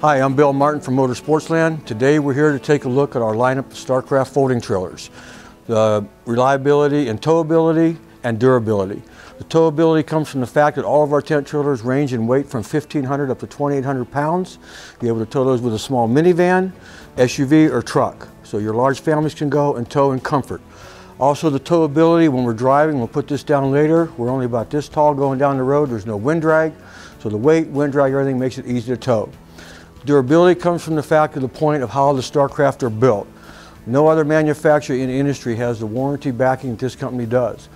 Hi, I'm Bill Martin from Motorsportsland. Today we're here to take a look at our lineup of StarCraft folding trailers. The reliability and towability and durability. The towability comes from the fact that all of our tent trailers range in weight from 1,500 up to 2,800 pounds. Be able to tow those with a small minivan, SUV, or truck. So your large families can go and tow in comfort. Also the towability when we're driving, we'll put this down later, we're only about this tall going down the road, there's no wind drag. So the weight, wind drag, everything makes it easy to tow. Durability comes from the fact of the point of how the StarCraft are built. No other manufacturer in the industry has the warranty backing that this company does.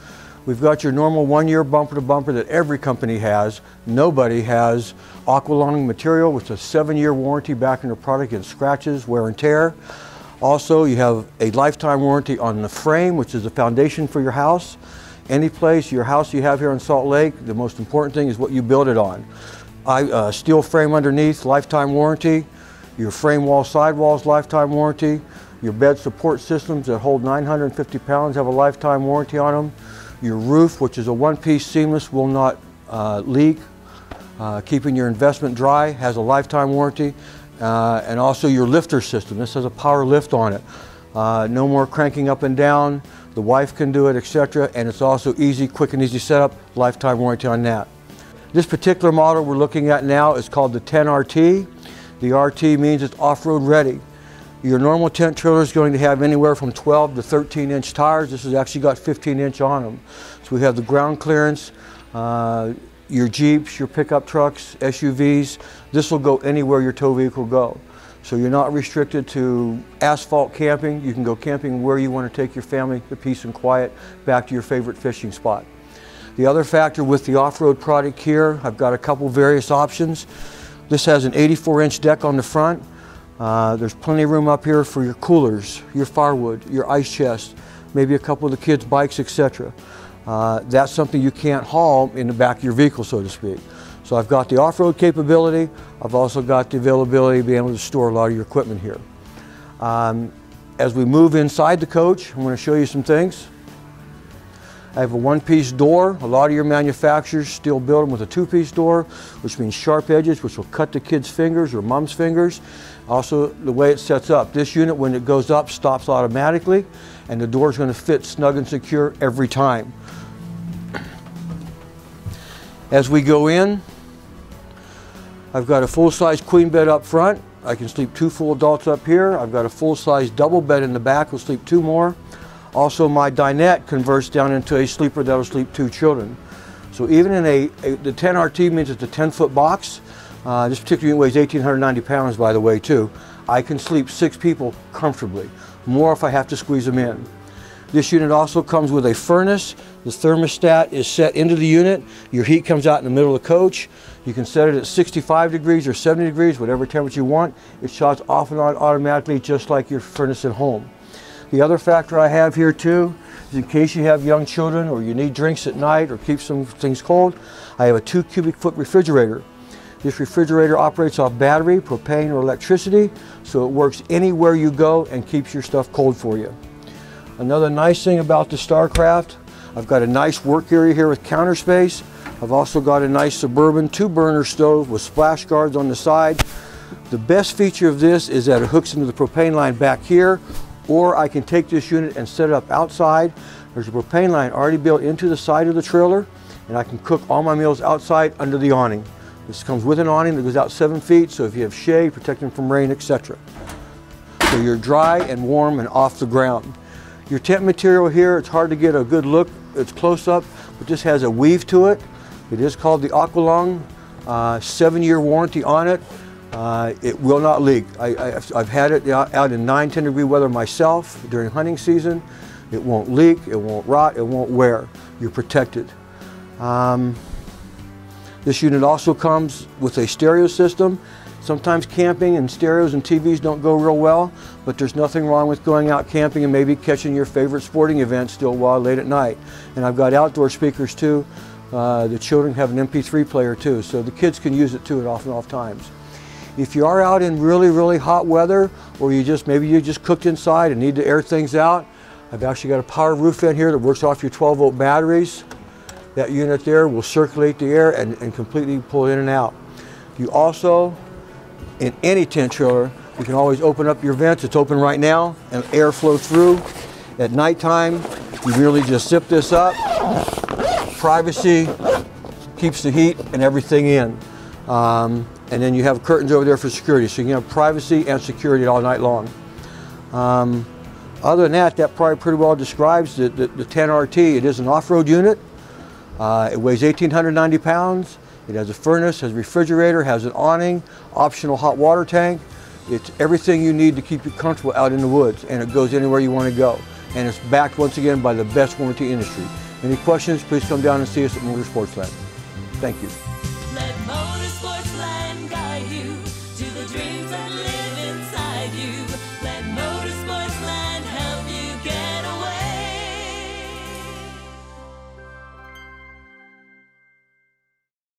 We've got your normal one-year bumper to bumper that every company has. Nobody has Aqualung material with a seven-year warranty backing the product against scratches, wear and tear. Also, you have a lifetime warranty on the frame, which is the foundation for your house. Any place, your house you have here in Salt Lake, the most important thing is what you build it on. I, uh, steel frame underneath, lifetime warranty. Your frame wall sidewalls, lifetime warranty. Your bed support systems that hold 950 pounds have a lifetime warranty on them. Your roof, which is a one-piece seamless, will not uh, leak. Uh, keeping your investment dry has a lifetime warranty. Uh, and also your lifter system. This has a power lift on it. Uh, no more cranking up and down. The wife can do it, etc. And it's also easy, quick and easy setup, lifetime warranty on that. This particular model we're looking at now is called the 10RT. The RT means it's off-road ready. Your normal tent trailer is going to have anywhere from 12 to 13 inch tires. This has actually got 15 inch on them. So we have the ground clearance, uh, your Jeeps, your pickup trucks, SUVs. This will go anywhere your tow vehicle go. So you're not restricted to asphalt camping. You can go camping where you want to take your family to peace and quiet back to your favorite fishing spot. The other factor with the off-road product here, I've got a couple various options. This has an 84 inch deck on the front. Uh, there's plenty of room up here for your coolers, your firewood, your ice chest, maybe a couple of the kids' bikes, etc. Uh, that's something you can't haul in the back of your vehicle, so to speak. So I've got the off-road capability. I've also got the availability of being able to store a lot of your equipment here. Um, as we move inside the coach, I'm going to show you some things. I have a one-piece door. A lot of your manufacturers still build them with a two-piece door, which means sharp edges, which will cut the kid's fingers or mom's fingers. Also, the way it sets up. This unit, when it goes up, stops automatically, and the door is going to fit snug and secure every time. As we go in, I've got a full-size queen bed up front. I can sleep two full adults up here. I've got a full-size double bed in the back. We'll sleep two more. Also, my dinette converts down into a sleeper that'll sleep two children. So even in a, a the 10RT means it's a 10-foot box. Uh, this particular unit weighs 1,890 pounds, by the way, too. I can sleep six people comfortably, more if I have to squeeze them in. This unit also comes with a furnace. The thermostat is set into the unit. Your heat comes out in the middle of the coach. You can set it at 65 degrees or 70 degrees, whatever temperature you want. It shuts off and on automatically just like your furnace at home. The other factor I have here too is in case you have young children or you need drinks at night or keep some things cold, I have a two cubic foot refrigerator. This refrigerator operates off battery, propane, or electricity, so it works anywhere you go and keeps your stuff cold for you. Another nice thing about the StarCraft, I've got a nice work area here with counter space. I've also got a nice Suburban two burner stove with splash guards on the side. The best feature of this is that it hooks into the propane line back here or I can take this unit and set it up outside. There's a propane line already built into the side of the trailer and I can cook all my meals outside under the awning. This comes with an awning that goes out seven feet so if you have shade, protecting from rain, etc. So you're dry and warm and off the ground. Your tent material here, it's hard to get a good look, it's close up, but this has a weave to it. It is called the Aqualung, uh, seven year warranty on it. Uh, it will not leak. I, have had it out in 9, 10 degree weather myself during hunting season. It won't leak, it won't rot, it won't wear. You're protected. Um, this unit also comes with a stereo system. Sometimes camping and stereos and TVs don't go real well, but there's nothing wrong with going out camping and maybe catching your favorite sporting event still while late at night. And I've got outdoor speakers too. Uh, the children have an MP3 player too, so the kids can use it too at off and off times. If you are out in really, really hot weather, or you just maybe you just cooked inside and need to air things out, I've actually got a power roof vent here that works off your 12 volt batteries. That unit there will circulate the air and, and completely pull in and out. You also, in any tent trailer. You can always open up your vents. It's open right now and air flow through. At nighttime, you really just zip this up. Privacy keeps the heat and everything in. Um, and then you have curtains over there for security. So you can have privacy and security all night long. Um, other than that, that probably pretty well describes the, the, the 10RT. It is an off-road unit. Uh, it weighs 1,890 pounds. It has a furnace, has a refrigerator, has an awning, optional hot water tank. It's everything you need to keep you comfortable out in the woods, and it goes anywhere you want to go. And it's backed once again by the best warranty industry. Any questions, please come down and see us at Motorsportsland. Thank you.